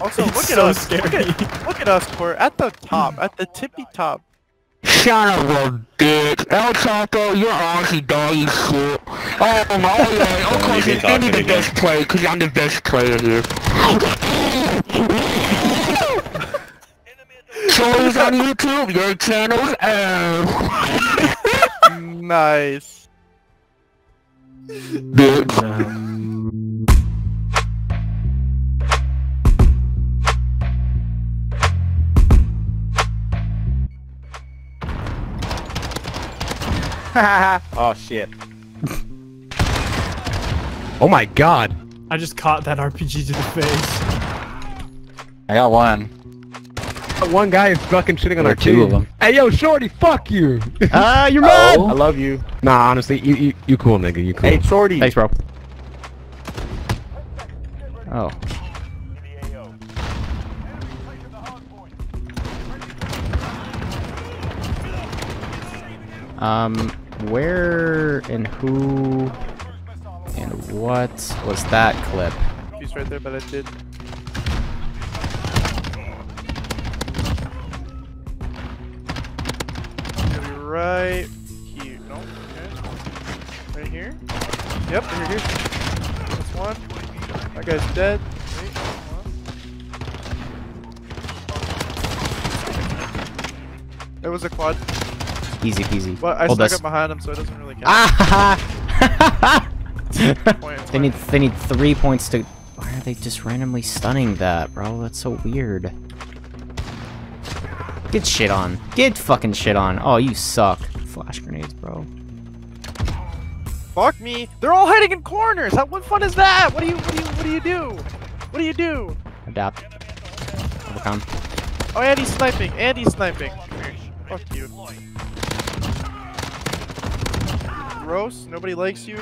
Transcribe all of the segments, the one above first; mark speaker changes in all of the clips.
Speaker 1: Also,
Speaker 2: It's
Speaker 1: look at us.
Speaker 2: scary.
Speaker 1: Look at, look at us, Court. At the top, at the tippy top.
Speaker 3: Son of a bitch. El Chapo, you're honestly doggy shit. Oh my god, of course,
Speaker 4: be
Speaker 3: it's only
Speaker 4: talking
Speaker 3: the best player, because I'm the best player here. Shows on YouTube, your channel's ass.
Speaker 1: Nice.
Speaker 3: Bitch.
Speaker 5: Um, oh shit.
Speaker 2: Oh my god. I just caught that RPG to the face.
Speaker 5: I got one.
Speaker 6: One guy is fucking shitting on
Speaker 5: There
Speaker 6: our
Speaker 5: are two of them.
Speaker 6: Hey yo, shorty, fuck you.
Speaker 5: Ah, you're
Speaker 6: mad?
Speaker 5: I love you.
Speaker 6: Nah, honestly, you you, you cool nigga, you cool.
Speaker 5: Hey, Shorty.
Speaker 6: Thanks, bro.
Speaker 5: Oh. Um, where and who and what was that clip?
Speaker 1: He's right there, but I did. Right here. No, okay. Right here. Yep, right here. That's one. That guy's dead. Wait. It was a quad,
Speaker 5: Easy peasy.
Speaker 1: but I
Speaker 5: Hold
Speaker 1: snuck
Speaker 5: this.
Speaker 1: up behind him, so it doesn't really count.
Speaker 5: Ah!
Speaker 1: Point,
Speaker 5: they need they need three points to. Why are they just randomly stunning that, bro? That's so weird. Get shit on. Get fucking shit on. Oh, you suck. Flash grenades, bro.
Speaker 1: Fuck me! They're all hiding in corners. How what fun is that? What do you what do you what do you do? What do you do?
Speaker 5: Adapt. Overcome.
Speaker 1: Oh, and he's sniping. And he's sniping. Fuck you. Gross. Nobody likes you.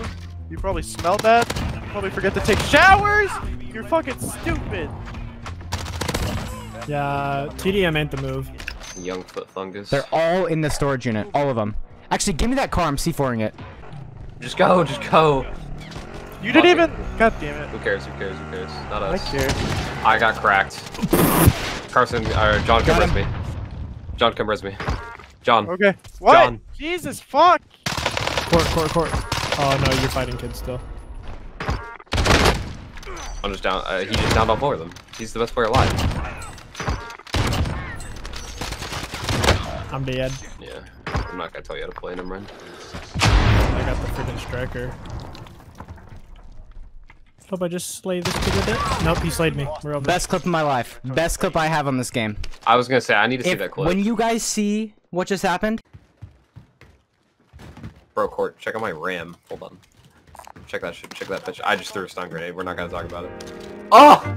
Speaker 1: You probably smell bad. You probably forget to take showers. You're fucking stupid.
Speaker 2: Yeah, TDM ain't the move.
Speaker 7: Young foot fungus.
Speaker 5: They're all in the storage unit. All of them. Actually, give me that car. I'm C4ing it.
Speaker 7: Just go, just go.
Speaker 1: You didn't even. God damn it.
Speaker 7: Who cares? Who cares? Who cares? Not us.
Speaker 1: I
Speaker 7: us.
Speaker 1: care.
Speaker 7: I got cracked. Carson, or John, come res me. John, come res me. John.
Speaker 1: Okay. What?
Speaker 7: John.
Speaker 1: Jesus fuck.
Speaker 2: Court, court, court. Oh no, you're fighting kids still.
Speaker 7: I'm just down. Uh, he just downed all four of them. He's the best player alive.
Speaker 2: I'm dead.
Speaker 7: Yeah. I'm not gonna tell you how to play Nimrod.
Speaker 2: I got the freaking striker. Hope I just slayed this kid a bit. Nope, he slayed me. We're over.
Speaker 5: Best clip of my life. Best clip I have on this game.
Speaker 7: I was gonna say I need to see
Speaker 5: If,
Speaker 7: that clip.
Speaker 5: when you guys see what just happened,
Speaker 7: Bro, court. Check out my RAM. Hold on. Check that shit. Check that bitch. I just threw a stun grenade. We're not gonna talk about it. Oh!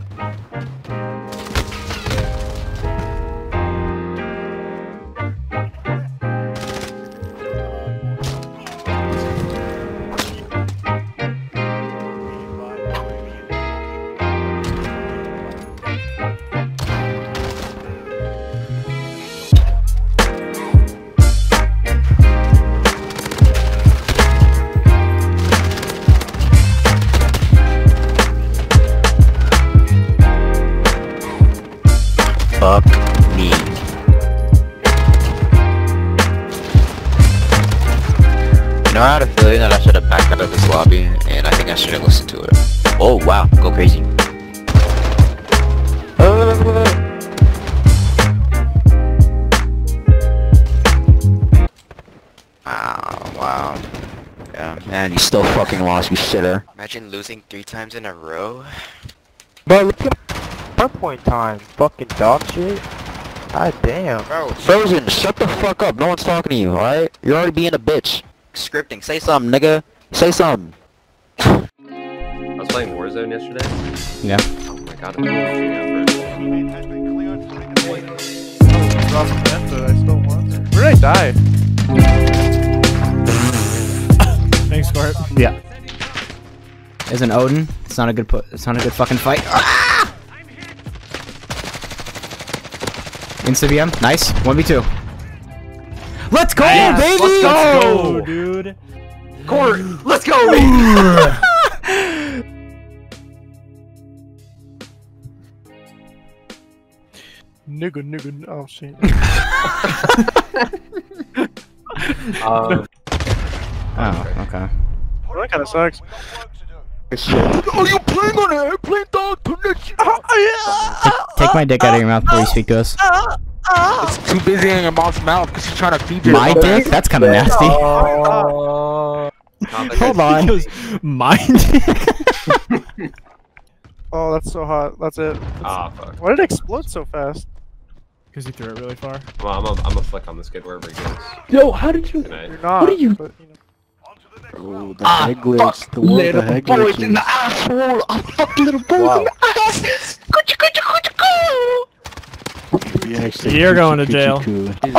Speaker 3: Know, I had a feeling that I should have backed out of this lobby, and I think I should have listened to it. Oh, wow. Go crazy. Wow, wow. Yeah, man, you still fucking lost, you shitter. Imagine losing three times in a row.
Speaker 8: Bro, look at my point time. Fucking dog shit. God damn.
Speaker 3: Bro, Frozen, shut the fuck up. No one's talking to you, alright? You're already being a bitch. Scripting. Say something, nigga. Say something.
Speaker 7: I was playing Warzone yesterday.
Speaker 5: yeah.
Speaker 7: Oh my god, I'm shooting at first.
Speaker 1: Lost the map, but I still won. Where did I die?
Speaker 2: Thanks, Court.
Speaker 5: Yeah. Is an Oden. It's not a good put. It's not a good fucking fight. Ah! Insta VM. Nice. One v two. Let's go,
Speaker 2: Yes,
Speaker 5: baby!
Speaker 2: Let's go, dude.
Speaker 7: Court, let's go!
Speaker 1: Nigga, nigga. Oh shit.
Speaker 7: Um,
Speaker 5: Oh, okay.
Speaker 1: Well, that kind of sucks.
Speaker 4: Are you playing on an airplane, dog? Turn that shit off.
Speaker 5: Take, take my dick out of your mouth before you speak to us.
Speaker 4: It's too busy in your mom's mouth because she's trying to feed you.
Speaker 5: My dick? That's kind of nasty.
Speaker 8: Oh.
Speaker 5: Hold on.
Speaker 2: Goes, my dick.
Speaker 1: Oh, that's so hot. That's it.
Speaker 7: Ah, fuck.
Speaker 1: Why did it explode so fast?
Speaker 2: Because he threw it really far.
Speaker 7: Well, I'm a, I'm a flick on this kid wherever he goes.
Speaker 9: Yo, how did you?
Speaker 7: Good night.
Speaker 1: You're not.
Speaker 9: What are you-
Speaker 1: But, you know.
Speaker 10: Oh, the
Speaker 4: Ah,
Speaker 10: head glitch. The one with the
Speaker 4: Little
Speaker 10: head
Speaker 4: boys in the asshole. I fuck little boys
Speaker 8: Wow.
Speaker 4: in the ass. Coochie, coo.
Speaker 10: Yeah, I said
Speaker 2: You're going to jail.
Speaker 10: coochie, coo.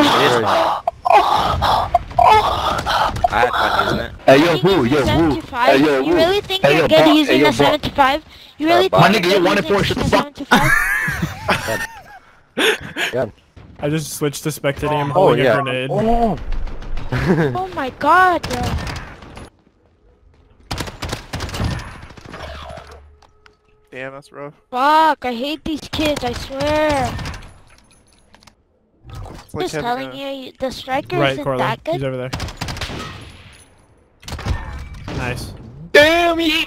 Speaker 8: I had fun using it.
Speaker 4: Hey yo, who? Yo, who?
Speaker 11: 75?
Speaker 4: Hey yo,
Speaker 11: you really think
Speaker 4: Hey,
Speaker 11: you're
Speaker 4: yo,
Speaker 11: good
Speaker 4: Bob.
Speaker 11: using
Speaker 4: Hey, yo,
Speaker 11: a
Speaker 4: Bob.
Speaker 11: 75? You really
Speaker 8: Bob.
Speaker 11: think
Speaker 4: My nigga,
Speaker 11: you're
Speaker 4: you wanted
Speaker 11: good
Speaker 4: for
Speaker 11: using
Speaker 4: shut
Speaker 11: a
Speaker 4: the fuck-
Speaker 11: 75?
Speaker 2: I just switched to spectating him
Speaker 8: Oh,
Speaker 2: holding
Speaker 8: yeah.
Speaker 2: a grenade.
Speaker 4: Oh.
Speaker 11: oh my god, bro.
Speaker 1: Damn, that's rough.
Speaker 11: Fuck, I hate these kids, I swear.
Speaker 1: It's like
Speaker 11: Just
Speaker 1: having
Speaker 11: telling
Speaker 1: a-
Speaker 11: you, the striker
Speaker 2: Right,
Speaker 11: isn't
Speaker 2: Corlin.
Speaker 11: that
Speaker 2: He's
Speaker 11: good.
Speaker 2: over there. Nice.
Speaker 4: Damn he.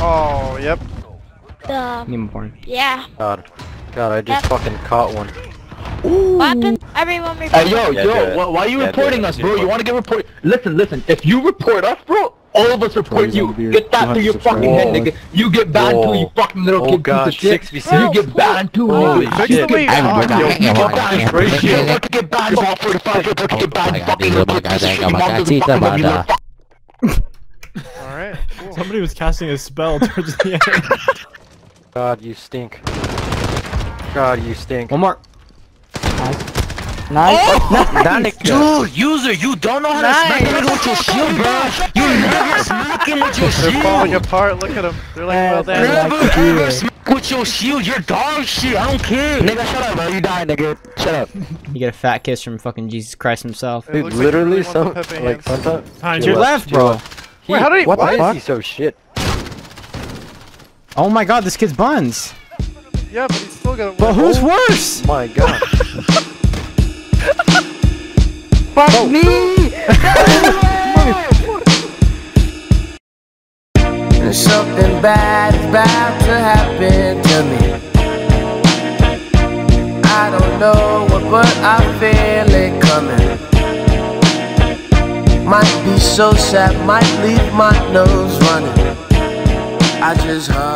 Speaker 1: Oh, yep.
Speaker 11: The,
Speaker 5: Need more
Speaker 11: yeah.
Speaker 8: God. God, I just fucking caught one.
Speaker 11: What happened? Everyone report.
Speaker 4: Hey yo,
Speaker 8: Yeah,
Speaker 4: yo, why, why are you
Speaker 8: Yeah,
Speaker 4: reporting us, bro? You want to get report? Listen, listen. If you report us, bro, all of us report
Speaker 10: Twenties
Speaker 4: you.
Speaker 10: on the beard.
Speaker 4: Get that
Speaker 10: Two
Speaker 4: through your
Speaker 10: hundred
Speaker 4: fucking
Speaker 10: subscribers.
Speaker 4: head, nigga. You get banned too, you
Speaker 8: Whoa.
Speaker 4: fucking little
Speaker 8: Oh
Speaker 4: kid
Speaker 8: God,
Speaker 4: piece of shit.
Speaker 8: 6v6.
Speaker 4: You get banned too,
Speaker 8: Holy
Speaker 4: nigga.
Speaker 1: Fix the way you
Speaker 5: I'm
Speaker 1: talk.
Speaker 5: gonna-
Speaker 4: Yo,
Speaker 5: I'm
Speaker 4: you
Speaker 5: gonna-
Speaker 4: get banned for shit. You want to get banned for 45, you want to get banned for fucking little kid piece of shit. Your mom doesn't fucking love you, little fuck.
Speaker 1: Alright, cool.
Speaker 2: Somebody was casting a spell towards the end.
Speaker 8: God, you stink. God, you stink.
Speaker 5: One more.
Speaker 8: Nice. Oh! That nigga.
Speaker 4: Dude, user, you don't know how to smack a nigga with your shield, bro. You never smack him with your shield.
Speaker 1: They're falling apart. Look at them. They're like, well, damn.
Speaker 4: Never ever smack with your shield. You're dog shit. I don't care. Nigga, shut up, bro. You die, nigga. Shut up.
Speaker 5: You get a fat kiss from fucking Jesus Christ himself.
Speaker 1: It
Speaker 8: Dude,
Speaker 1: looks like he really
Speaker 8: literally,
Speaker 1: wants
Speaker 8: some like
Speaker 1: hands.
Speaker 8: sometimes.
Speaker 2: Behind
Speaker 5: To your
Speaker 2: you.
Speaker 5: left, bro.
Speaker 1: Wait, how did he-
Speaker 8: What
Speaker 1: what?
Speaker 8: Why is he so shit?
Speaker 5: Oh my god, this kid's buns.
Speaker 1: Yeah, but he's still gonna
Speaker 5: But
Speaker 1: win.
Speaker 5: who's worse?
Speaker 8: My God.
Speaker 4: Fuck me.
Speaker 12: Something bad is about to happen to me. I don't know what, but I feel it coming. Might be so sad, might leave my nose running. I just heard.